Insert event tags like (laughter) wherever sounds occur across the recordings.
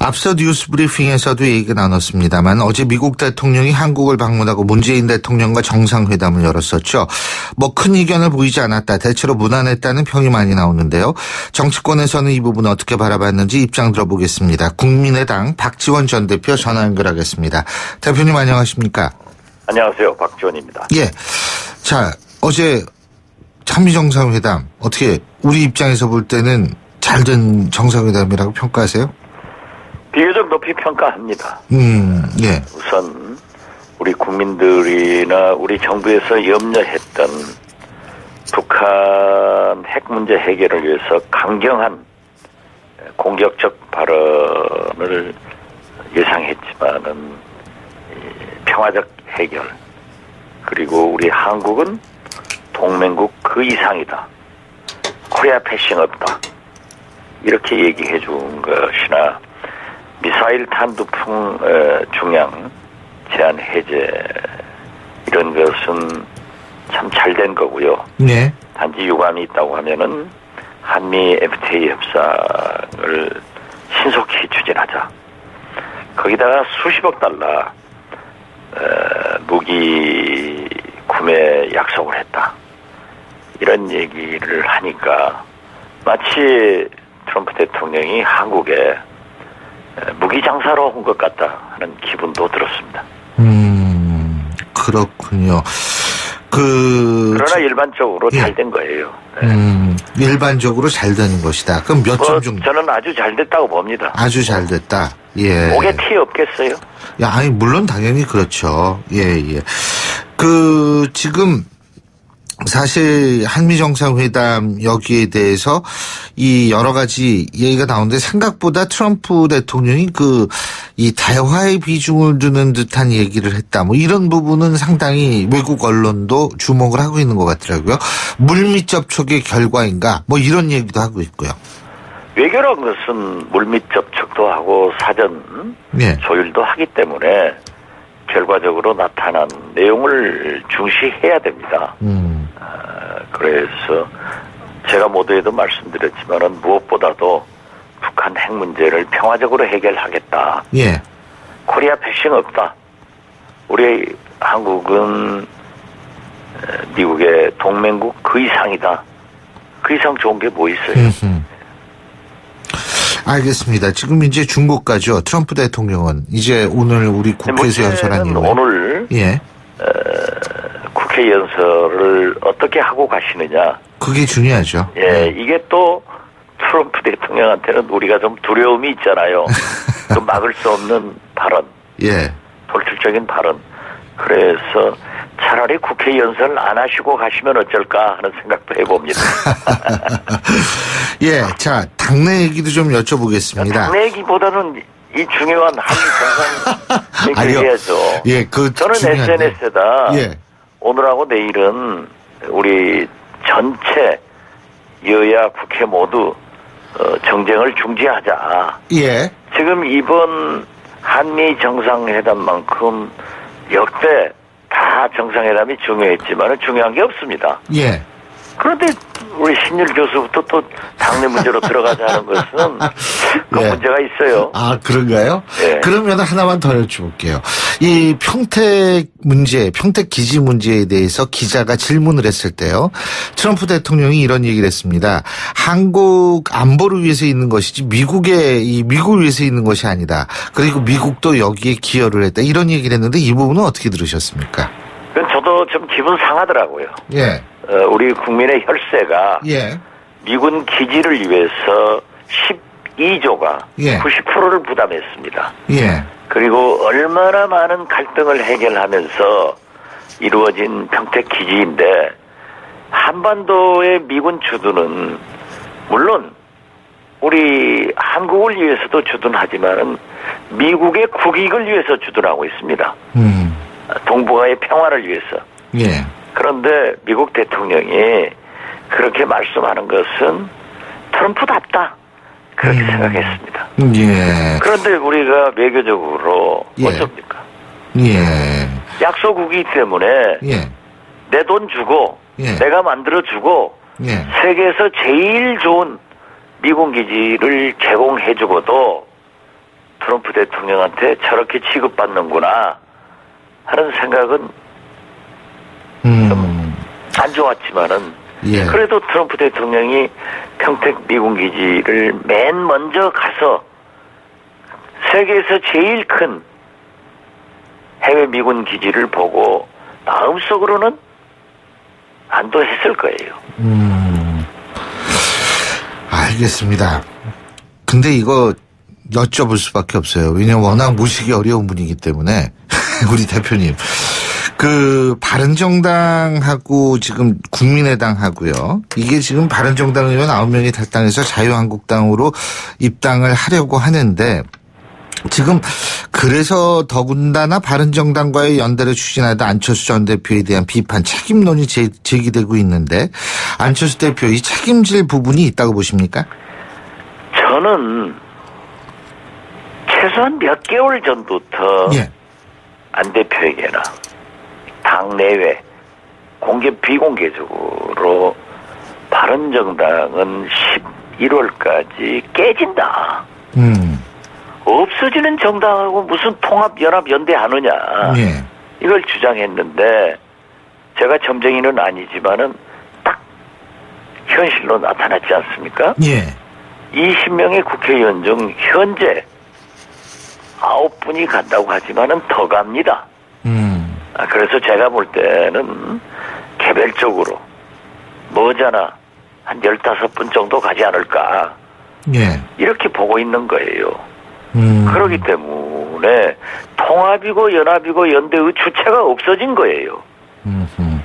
앞서 뉴스 브리핑에서도 얘기가 나눴습니다만 어제 미국 대통령이 한국을 방문하고 문재인 대통령과 정상회담을 열었었죠. 뭐 큰 이견을 보이지 않았다. 대체로 무난했다는 평이 많이 나오는데요. 정치권에서는 이 부분 어떻게 바라봤는지 입장 들어보겠습니다. 국민의당 박지원 전 대표 전화 연결하겠습니다. 대표님 안녕하십니까? 안녕하세요. 박지원입니다. 예. 자, 어제 한미 정상회담 어떻게 우리 입장에서 볼 때는 잘 된 정상회담이라고 평가하세요? 비교적 높이 평가합니다. 음, 예. 우선 우리 국민들이나 우리 정부에서 염려했던 북한 핵 문제 해결을 위해서 강경한 공격적 발언을 예상했지만은 평화적 해결 그리고 우리 한국은 동맹국 그 이상이다. 코리아 패싱 없다. 이렇게 얘기해 준 것이나 미사일 탄두풍 중량 제한 해제 이런 것은 참 잘 된 거고요. 네. 단지 유감이 있다고 하면은 한미 FTA 협상을 신속히 추진하자. 거기다가 수십억 달러 무기 구매 약속을 했다. 이런 얘기를 하니까 마치 트럼프 대통령이 한국에 무기 장사로 온 것 같다 하는 기분도 들었습니다. 음, 그렇군요. 그. 그러나 일반적으로 예. 잘된 거예요. 네. 음, 일반적으로 잘 되는 것이다. 그럼 몇뭐점 정도? 저는 아주 잘 됐다고 봅니다. 아주 잘 됐다. 예. 목에 티 없겠어요? 야, 아니, 물론 당연히 그렇죠. 예, 예. 그, 지금, 사실 한미 정상회담 여기에 대해서 이 여러 가지 얘기가 나오는데 생각보다 트럼프 대통령이 그 이 대화의 비중을 두는 듯한 얘기를 했다. 뭐 이런 부분은 상당히 외국 언론도 주목을 하고 있는 것 같더라고요. 물밑 접촉의 결과인가? 뭐 이런 얘기도 하고 있고요. 외교란 것은 물밑 접촉도 하고 사전 예. 조율도 하기 때문에 결과적으로 나타난 내용을 중시해야 됩니다. 음. 아, 그래서 제가 모두에도 말씀드렸지만은 무엇보다도 북한 핵 문제를 평화적으로 해결하겠다. 예. 코리아 패싱 없다. 우리 한국은 에, 미국의 동맹국 그 이상이다. 그 이상 좋은 게 뭐 있어요? 음흠. 알겠습니다. 지금 이제 중국가죠. 트럼프 대통령은 이제 오늘 우리 국회에서 연설한 이후에 오늘 예. 국회 연설을 어떻게 하고 가시느냐. 그게 중요하죠. 예, 이게 또 트럼프 대통령한테는 우리가 좀 두려움이 있잖아요. (laughs) 또 막을 수 없는 발언, 예. 돌출적인 발언. 그래서 차라리 국회 연설 안 하시고 가시면 어쩔까 하는 생각도 해봅니다. (laughs) 예. 자, 당내 얘기도 좀 여쭤보겠습니다. 당내 얘기보다는 이 중요한 한미 정상. 얘기해야죠. (laughs) 예, 그 저는 중요한데. SNS에다 예. 오늘하고 내일은 우리 전체 여야 국회 모두 어, 정쟁을 중지하자. 예. 지금 이번 한미 정상회담만큼 역대 다 정상회담이 중요했지만 중요한 게 없습니다. 예. 그런데 우리 신율 교수부터 또 당내 문제로 들어가자는 것은 (laughs) 그 예. 문제가 있어요. 아, 그런가요? 예. 그러면 하나만 더 여쭤볼게요. 이 평택 문제, 평택 기지 문제에 대해서 기자가 질문을 했을 때요. 트럼프 대통령이 이런 얘기를 했습니다. 한국 안보를 위해서 있는 것이지 미국의, 이 미국을 위해서 있는 것이 아니다. 그리고 미국도 여기에 기여를 했다. 이런 얘기를 했는데 이 부분은 어떻게 들으셨습니까? 저도 좀 기분 상하더라고요. 예. 어, 우리 국민의 혈세가 예. 미군 기지를 위해서 12조가 예. 90%를 부담했습니다. 예. 그리고 얼마나 많은 갈등을 해결하면서 이루어진 평택 기지인데 한반도의 미군 주둔은 물론 우리 한국을 위해서도 주둔하지만은 미국의 국익을 위해서 주둔하고 있습니다. 음. 동북아의 평화를 위해서. 예. 그런데 미국 대통령이 그렇게 말씀하는 것은 트럼프답다. 그렇게 음. 생각했습니다. 예. 그런데 우리가 외교적으로 예. 어쩝니까? 예. 약소국이기 때문에 예. 내 돈 주고 예. 내가 만들어 주고 예. 세계에서 제일 좋은 미군 기지를 제공해 주고도 트럼프 대통령한테 저렇게 취급받는구나 하는 생각은 음. 안 좋았지만은 예. 그래도 트럼프 대통령이 평택 미군 기지를 맨 먼저 가서 세계에서 제일 큰 해외 미군 기지를 보고 마음속으로는 안도했을 거예요. 음. 알겠습니다. 근데 이거 여쭤볼 수밖에 없어요. 왜냐면 워낙 모시기 어려운 분이기 때문에 (laughs) 우리 대표님. 그 바른정당하고 지금 국민의당하고요. 이게 지금 바른정당 의원 9명이 탈당해서 자유한국당으로 입당을 하려고 하는데 지금 그래서 더군다나 바른정당과의 연대를 추진하다 안철수 전 대표에 대한 비판 책임론이 제, 제기되고 있는데 안철수 대표 이 책임질 부분이 있다고 보십니까? 저는 최소한 몇 개월 전부터 예. 안 대표에게나 당 내외 공개 비공개적으로 바른정당은 11월까지 깨진다. 음. 없어지는 정당하고 무슨 통합 연합 연대하느냐. 예. 이걸 주장했는데 제가 점쟁이는 아니지만은 딱 현실로 나타났지 않습니까? 예. 20명의 국회의원 중 현재 9분이 간다고 하지만은 더 갑니다. 음. 아, 그래서 제가 볼 때는 개별적으로 머지않아 한 15분 정도 가지 않을까 예. 이렇게 보고 있는 거예요. 음. 그렇기 때문에 통합이고 연합이고 연대의 주체가 없어진 거예요. 음. 음.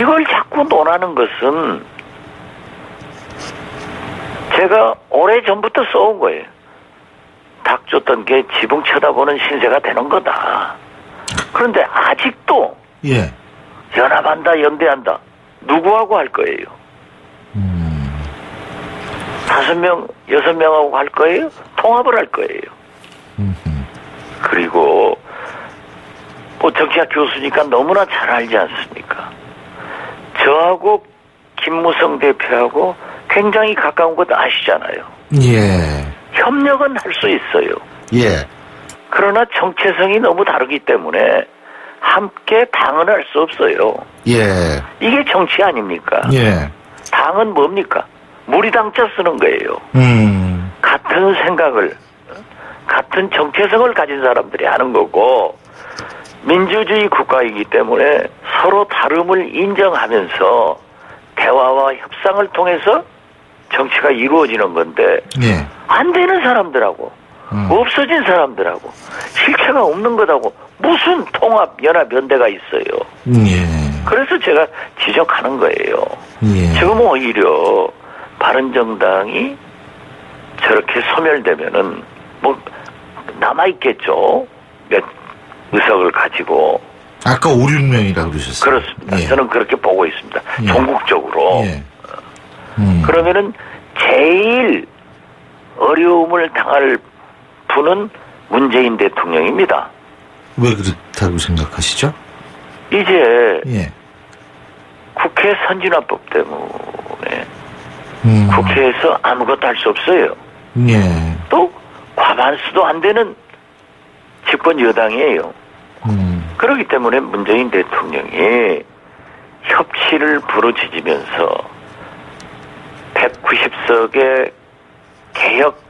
이걸 자꾸 논하는 것은 제가 오래 전부터 써온 거예요. 닭 쫓던 게 지붕 쳐다보는 신세가 되는 거다. 그런데 아직도 예. 연합한다, 연대한다. 누구하고 할 거예요? 음. 다섯 명, 여섯 명하고 할 거예요? 통합을 할 거예요. 음. 그리고 뭐 정치학 교수니까 너무나 잘 알지 않습니까? 저하고 김무성 대표하고 굉장히 가까운 것 아시잖아요. 예. 협력은 할 수 있어요. 예. 그러나 정체성이 너무 다르기 때문에 함께 당은 할 수 없어요. 예. 이게 정치 아닙니까? 예. 당은 뭡니까? 무리당자 쓰는 거예요. 음. 같은 생각을, 같은 정체성을 가진 사람들이 하는 거고, 민주주의 국가이기 때문에 서로 다름을 인정하면서 대화와 협상을 통해서 정치가 이루어지는 건데, 예. 안 되는 사람들하고, 음. 없어진 사람들하고, 실체가 없는 것하고, 무슨 통합, 연합, 연대가 있어요. 예. 그래서 제가 지적하는 거예요. 예. 지금 오히려 바른 정당이 저렇게 소멸되면은 뭐 남아 있겠죠. 몇 의석을 가지고 아까 5, 6명이라고 그러셨어요. 그렇습니다. 예. 저는 그렇게 보고 있습니다. 예. 전국적으로 예. 음. 그러면은 제일 어려움을 당할 분은 문재인 대통령입니다. 왜 그렇다고 생각하시죠? 이제 예. 국회 선진화법 때문에 음. 국회에서 아무것도 할 수 없어요. 예. 또 과반수도 안 되는 집권 여당이에요. 음. 그렇기 때문에 문재인 대통령이 협치를 부르짖으면서 190석의 개혁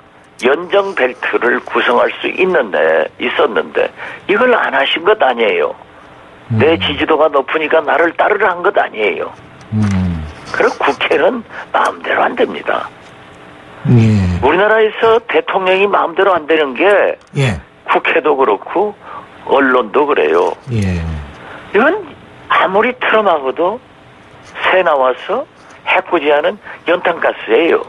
연정 벨트를 구성할 수 있는데 있었는데 이걸 안 하신 것 아니에요. 내 지지도가 높으니까 나를 따르라 한 것 아니에요. 음. 그럼 국회는 마음대로 안 됩니다. 예. 우리나라에서 대통령이 마음대로 안 되는 게 예. 국회도 그렇고 언론도 그래요. 예. 이건 아무리 트럼하고도 새 나와서 해코지하는 연탄가스예요.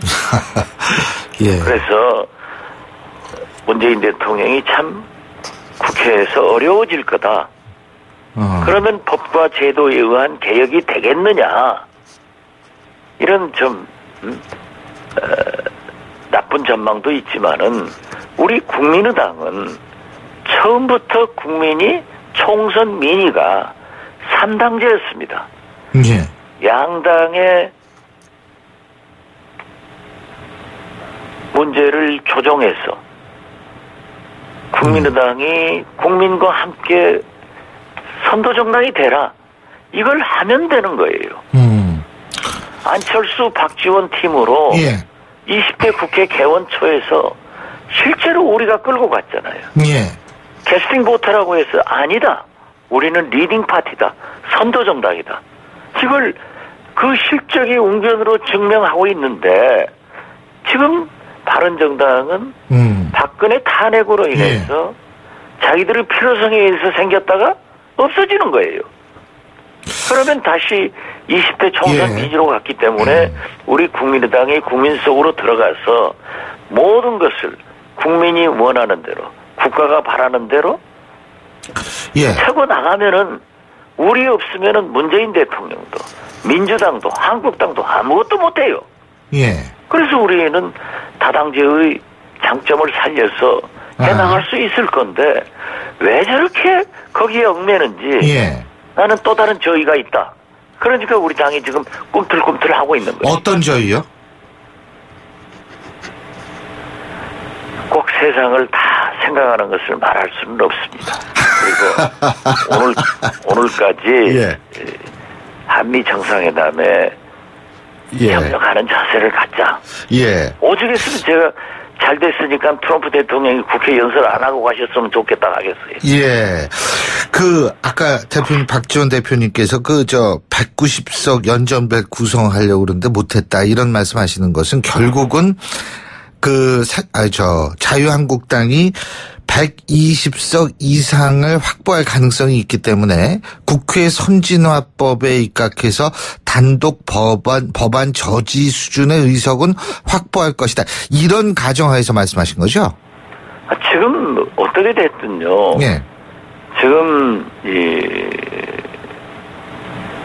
(laughs) 예. 그래서 문재인 대통령이 참 국회에서 어려워질 거다. 어. 그러면 법과 제도에 의한 개혁이 되겠느냐? 이런 좀 음, 어, 나쁜 전망도 있지만은 우리 국민의당은 처음부터 국민이 총선 민의가 3당제였습니다. 예. 양당의 문제를 조정해서 국민의당이 국민과 함께 선도정당이 되라. 이걸 하면 되는 거예요. 음. 안철수, 박지원 팀으로 예. 20대 국회 개원 초에서 실제로 우리가 끌고 갔잖아요. 예. 캐스팅 보트라고 해서 아니다. 우리는 leading party다. 선도 정당이다. 이걸 그 실적이 웅변으로 증명하고 있는데 지금 바른 정당은 음. 박근혜 탄핵으로 인해서 자기들의 필요성에 의해서 생겼다가 없어지는 거예요. 그러면 다시 20대 총선 예. 민주로 갔기 때문에 우리 국민의당이 국민 속으로 들어가서 모든 것을 국민이 원하는 대로 국가가 바라는 대로 예. 차고 나가면은 우리 없으면은 문재인 대통령도 민주당도 한국당도 아무것도 못해요. 예. 그래서 우리는 다당제의 장점을 살려서 해나갈 수 있을 건데 왜 저렇게 거기에 얽매는지 예. 나는 또 다른 저의가 있다. 그러니까 우리 당이 지금 꿈틀꿈틀 하고 있는 거예요. 어떤 저희요? 꼭 세상을 다 생각하는 것을 말할 수는 없습니다. 그리고 (laughs) 오늘 오늘까지 예. 한미 정상회담에 예. 협력하는 자세를 갖자. 예. 오죽 했으면 제가 잘 됐으니까 트럼프 대통령이 국회 연설 안 하고 가셨으면 좋겠다 하겠어요. 예. 그 아까 대표님 박지원 대표님께서 그 저 190석 연전백 구성하려고 그러는데 못했다 이런 말씀하시는 것은 결국은 그 아 저 자유한국당이 120석 이상을 확보할 가능성이 있기 때문에 국회 선진화법에 입각해서 단독 법안 법안 저지 수준의 의석은 확보할 것이다. 이런 가정하에서 말씀하신 거죠? 아, 지금 어떻게 됐든요. 예. 지금 이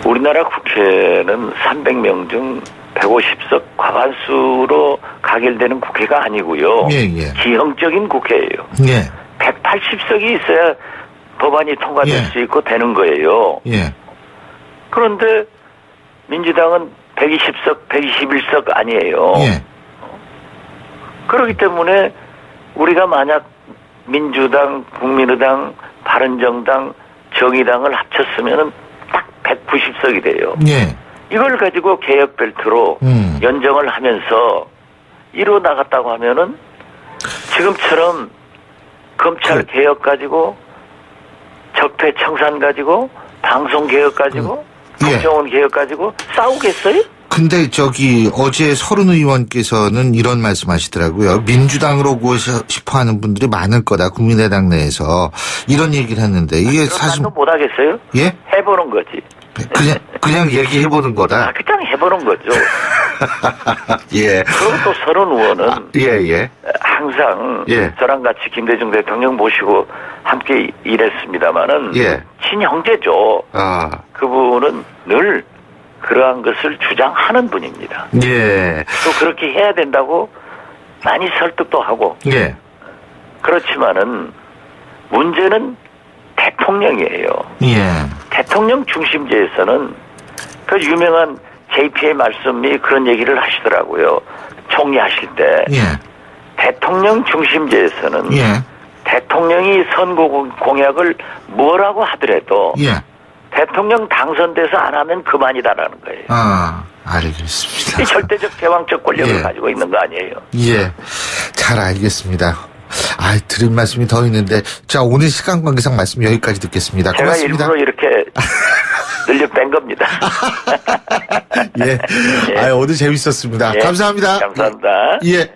우리나라 국회는 300명 중 150석 과반수로 가결되는 국회가 아니고요. 예, 예. 지형적인 국회예요. 예. 180석이 있어야 법안이 통과될 예. 수 있고 되는 거예요. 예. 그런데 민주당은 120석, 121석 아니에요. 예. 그렇기 때문에 우리가 만약 민주당, 국민의당, 바른정당, 정의당을 합쳤으면은 딱 190석이 돼요. 예. 이걸 가지고 개혁 벨트로 음. 연정을 하면서 이루어 나갔다고 하면은 지금처럼 검찰 그- 개혁 가지고 적폐 청산 가지고 방송 개혁 가지고 예. 국정원 개혁 가지고 싸우겠어요? 근데 저기 어제 서른 의원께서는 이런 말씀하시더라고요. 민주당으로 오고 싶어 하는 분들이 많을 거다. 국민의당 내에서 이런 얘기를 했는데 이게 사실 그럼 못 하겠어요? 예 해보는 거지. 그냥 그냥 얘기해 보는 아, 거다. 그냥 해보는 거죠. (laughs) 예. 그리고 또 서른 의원은 예 예. 항상 예. 저랑 같이 김대중 대통령 모시고 함께 일했습니다마는 예. 친형제죠. 아 그분은 늘 그러한 것을 주장하는 분입니다. 예. 또 그렇게 해야 된다고 많이 설득도 하고 예. 그렇지만은 문제는 대통령이에요. 예. 대통령 중심제에서는 그 유명한 JP의 말씀이 그런 얘기를 하시더라고요. 총리 하실 때 예. 대통령 중심제에서는 예. 대통령이 선거 공- 공약을 뭐라고 하더라도 예. 대통령 당선돼서 안 하면 그만이다라는 거예요. 아, 알겠습니다. 이 절대적 제왕적 권력을 예. 가지고 있는 거 아니에요. 예. 잘 알겠습니다. 아, 드릴 말씀이 더 있는데, 자, 오늘 시간 관계상 말씀 여기까지 듣겠습니다. 제가 고맙습니다. 일부러 이렇게 (laughs) 늘려 뺀 겁니다. (laughs) 예. 예. 아, 오늘 재밌었습니다. 예. 감사합니다. 감사합니다. 예.